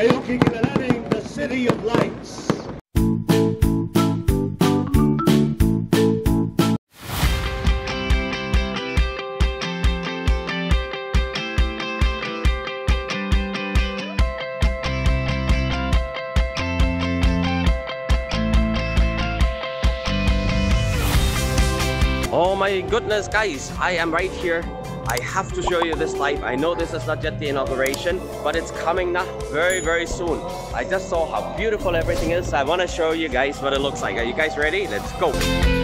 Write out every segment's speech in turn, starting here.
Ngayon kikilalanin the City of Lights. Oh my goodness, guys, I am right here. I have to show you this live. I know this is not yet the inauguration, but it's coming now very, very soon. I just saw how beautiful everything is. I want to show you guys what it looks like. Are you guys ready? Let's go.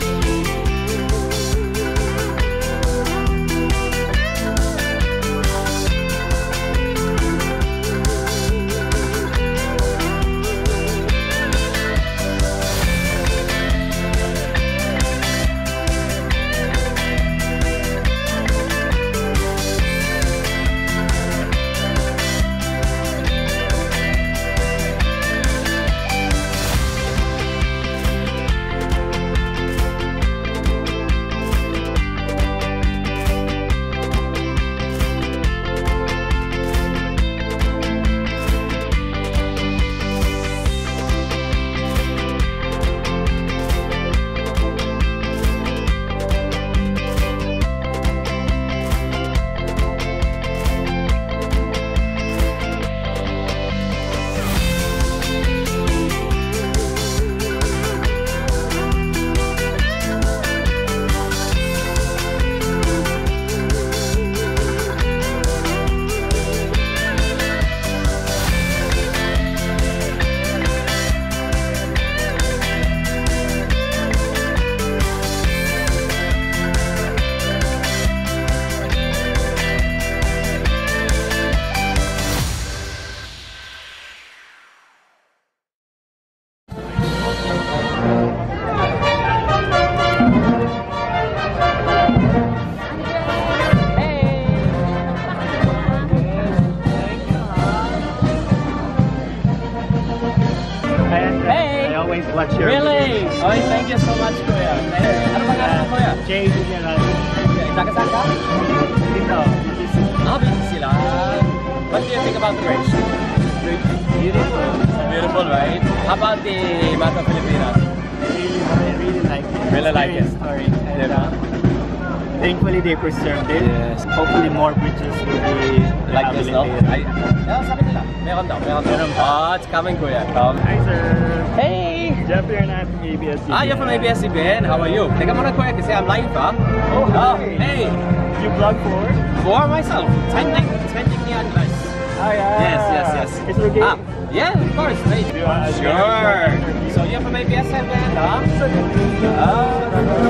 I always watch Really? Oy, thank you so much, Kuya. Ano pangalan mo, Kuya? Jay General. Taga saan ka? Dito. Ah, busy sila. What do you think about the race? Beautiful. Beautiful, right? How about the Mata Pilipinas? I really, I really like it. Really like it. Historic. And, uh, thankfully, they preserved it. Yes. Hopefully, more bridges will be Like this, no? Rehabilitated. yeah, sabi nila. Meron daw, meron daw. Oh, it's coming, Kuya. Come. Hi, sir. Hey! Jeff here na from ABS-CBN. Ah, you're from ABS-CBN. How are you? Teka muna, Kuya, kasi I'm live, ha? Oh, hi. hey! You vlog for? For myself. Trending, trending niyan, guys. Oh, yeah. Yes, yes, yes. It's okay. Ah, yeah, of course. Hey. Do you want- Sure. So you're from ABS-CBN, huh? Oh,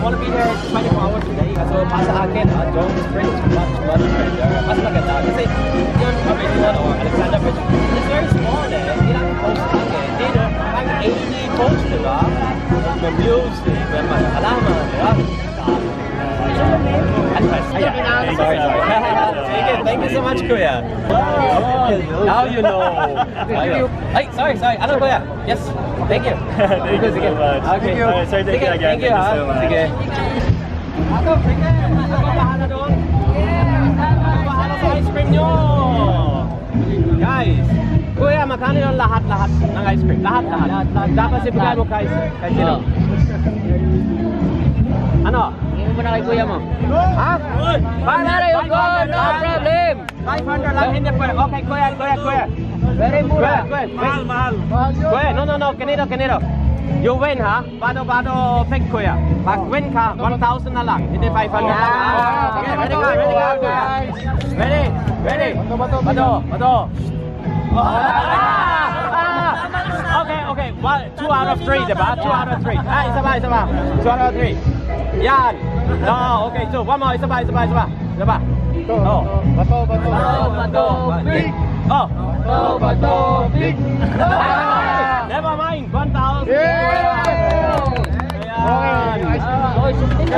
I wanna be there 24 hours a day. So, para sa akin, uh, Jones Bridge, much, much better. Mas maganda. Kasi, yun, yun, or Alexander Bridge, it's very small eh. Hindi lang post lang eh. No? Parang 80 posts, di ba? May music, may mga halaman, di ba? Anyways, ayan. Sorry, sorry. thank you, thank you so much, Kuya. Oh, now you know. Ay, sorry, sorry. Ano, Kuya? Yes, thank you. Thank you so much. Okay. Thank you again. Thank you, Thank you ah. so much. Sige. Ako, bahala doon. Ako bahala sa ice cream nyo. Guys, Kuya, magkano yung lahat-lahat ng ice cream? Lahat-lahat. Dapat sibigay mo kay, kay sino? Ah. Ano? Hindi mo na kay kuya mo. Ha? Para yung go, no problem. 500 lang, hindi pwede. Okay, kuya, kuya, kuya. Very Kuya, mura. kuya. Mahal, mahal. Kuya, no, no, no. Kanino, kanino. You win, ha? Bado, bado, pick, kuya. Pag win ka, 1,000 na lang. Hindi 500 lang, ha? Sige, ready ka, ready ka, kuya. Ready, ready. Bado, bado. Oh, ah! Ah! Okay, okay. One, two out of three, diba? Two out of three. Ah, isa pa, isa pa. Two out of three. Yan. No, okay, so one more, isa pa, isa pa, isa pa. Isa pa. Oh. Bato, bato. Bato, bato, big. Oh. Bato, bato, big. Never mind, 1,000. Yeah! Ayan. Ah, oy, sustin na.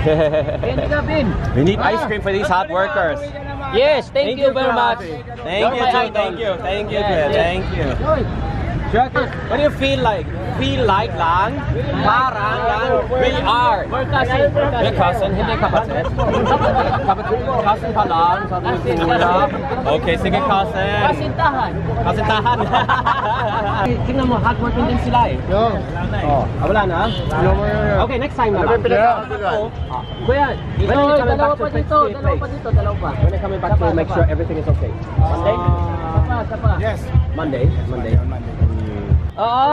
Ayun ka, Pin. We need ice cream for these hot workers. Yes, thank, you very much. Thank You're you, my Joe. idol. Thank you. Thank you, Yes, Kuya. yes. Thank you. Oy, What do you feel like? Feel like lang? Parang lang? We are. we're cousin. we're We're cousin, hindi kapatid. Kapatid, cousin pa lang. Sabi ni Cousin, Kuya. cousin. Okay, sige cousin. Kasintahan. Kasintahan. Tingnan mo, hardworking din sila eh. Yo. Oh, ah, wala na? No more, no, no. Okay, next time na Ano ba lang. yung? Ah, Kuya, Dito, when are you coming dalawa back pa to dito, Fifty dalawa pa dito, dalawa pa. When are you coming back to make sure everything is okay? Monday? Sapa, sapa. Yes. Monday? Monday. Oo.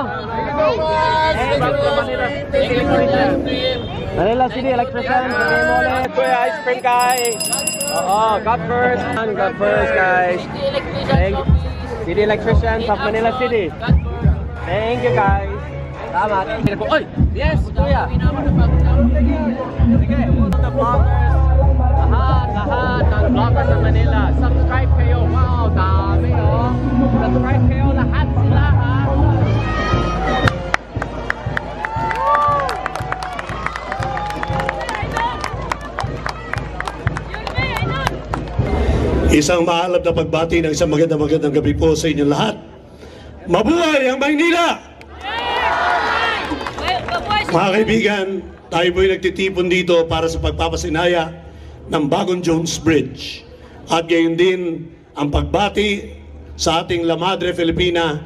Manila City mo ulit. Kuya, ice cream guy. Oo, God first. God first, guys. Thank. City Electricians of Manila City. Thank you, guys. Salamat. Oy! Yes, kuya. Sige. The vloggers. Lahat, lahat ng vloggers ng Manila. Subscribe kayo. Wow, Isang maalab na pagbati ng isang magandang magandang gabi po sa inyong lahat. Mabuhay ang Maynila! Mga kaibigan, tayo po'y nagtitipon dito para sa pagpapasinaya ng bagong Jones Bridge. At gayon din ang pagbati sa ating La Madre Filipina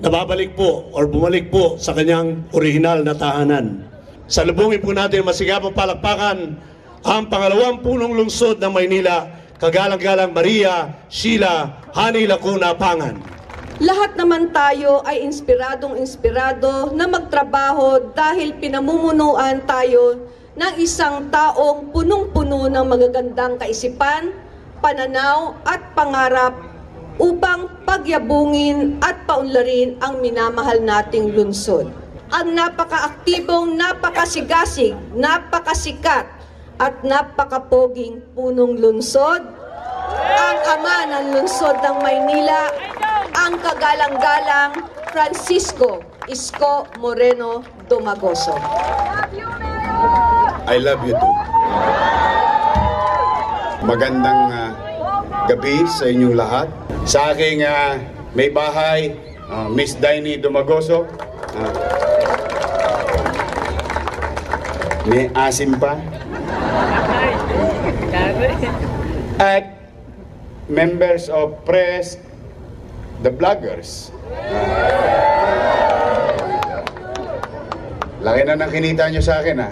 na babalik po or bumalik po sa kanyang orihinal na tahanan. Sa lubungin po natin masigapang palakpakan ang pangalawang punong lungsod ng Maynila, kagalang-galang Maria Sheila Hani Lacuna Pangan. Lahat naman tayo ay inspiradong inspirado na magtrabaho dahil pinamumunuan tayo ng isang taong punong-puno ng magagandang kaisipan, pananaw at pangarap upang pagyabungin at paunlarin ang minamahal nating lungsod. Ang napakaaktibong, napakasigasig, napakasikat at napakapoging punong lungsod, ang ama ng lungsod ng Maynila, ang kagalang-galang Francisco Isko Moreno Domagoso. I love you too. Magandang ah, gabi sa inyong lahat. Sa aking ah, may bahay, ah, Miss Daini Dumagoso. Ah, may asim pa. At members of press, the vloggers. Laki na ng kinita nyo sa akin, ha?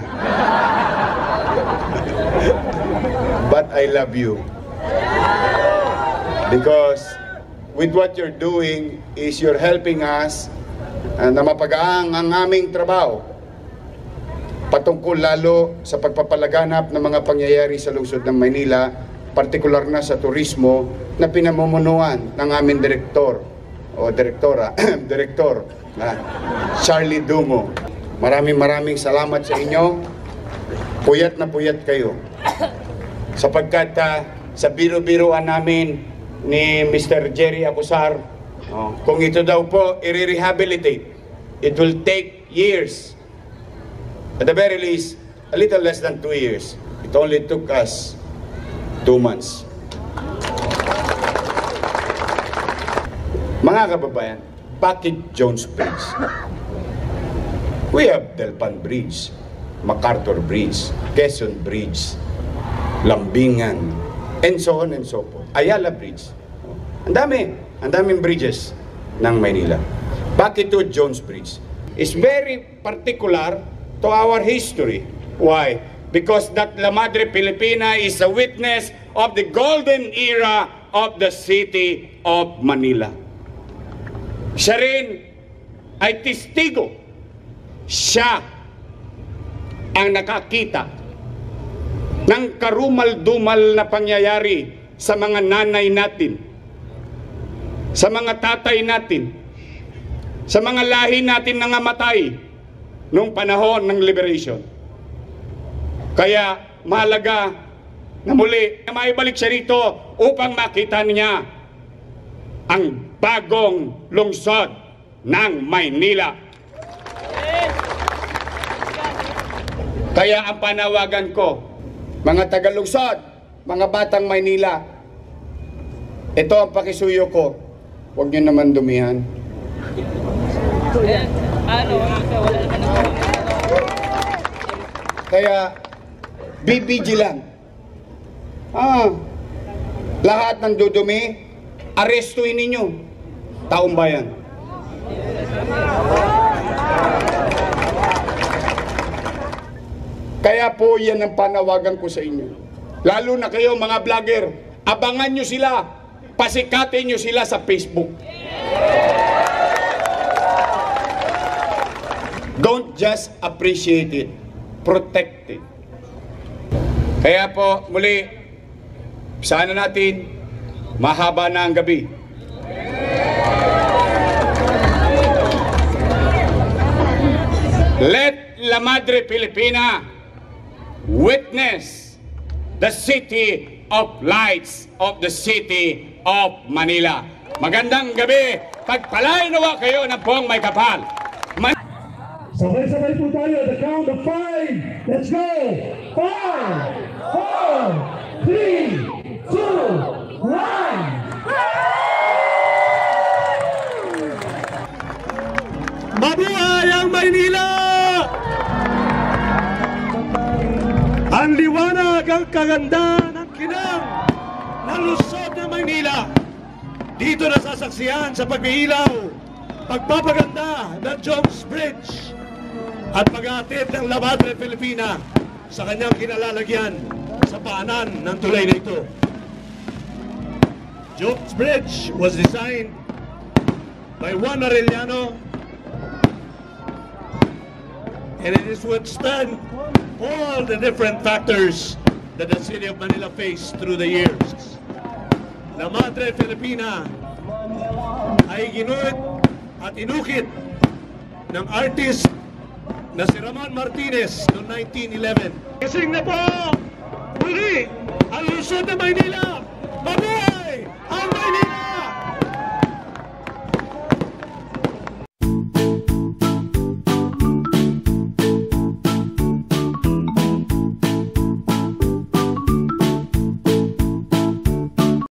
But I love you. Because with what you're doing is you're helping us uh, na mapagaang ang aming trabaho patungkol lalo sa pagpapalaganap ng mga pangyayari sa lungsod ng Maynila, partikular na sa turismo na pinamumunuan ng aming direktor o direktora, direktor na Charlie Dumo. Maraming maraming salamat sa inyo. Puyat na puyat kayo. Sapagkat ah, sa biro-biroan namin ni Mr. Jerry Abusar, oh, kung ito daw po i-rehabilitate, it will take years. At the very least, a little less than two years. It only took us two months. Mga kababayan, bakit Jones Bridge? We have Delpan Bridge, MacArthur Bridge, Quezon Bridge, Lambingan, and so on and so forth. Ayala Bridge. Ang dami, ang daming bridges ng Maynila. Bakit to Jones Bridge? It's very particular to our history. Why? Because that La Madre Filipina is a witness of the golden era of the city of Manila. Siya rin ay testigo. Siya ang nakakita ng karumal-dumal na pangyayari sa mga nanay natin, sa mga tatay natin, sa mga lahi natin na namatay noong panahon ng liberation. Kaya mahalaga na muli na maibalik siya rito upang makita niya ang bagong lungsod ng Maynila. Kaya ang panawagan ko, mga tagalungsod, mga batang Maynila, ito ang pakisuyo ko. Huwag niyo naman dumihan. Ano, wala naman Kaya, be vigilant. Ah, lahat ng dudumi, arestuin ninyo. Taong bayan. Kaya po yan ang panawagan ko sa inyo. Lalo na kayo mga vlogger, abangan nyo sila. Pasikatin nyo sila sa Facebook. Don't just appreciate it. Protect it. Kaya po, muli, sana natin mahaba na ang gabi. Let La Madre Filipina witness the city of lights of the city of Manila. Magandang gabi. Pagpalay nawa kayo ng buong may kapal. Sabay-sabay po tayo. The count of five. Let's go. Five, four, three, two, one. Mabuhay ang Maynila! Ang liwanag, ang kaganda ng kinang ng lusod ng Maynila. Dito nasasaksiyan sa pag-iilaw, pagpapaganda ng Jones Bridge at pag-aatid ng La Madre Filipina sa kanyang kinalalagyan sa paanan ng tulay na ito. Jones Bridge was designed by Juan Arellano and it is withstand all the different factors that the city of Manila faced through the years. La Madre Filipina ay ginuit at inukit ng artist na si Ramon Martinez noong 1911. Kasing na po! Muli! Ang lusod na Maynila! Mabuhay! Ang Maynila!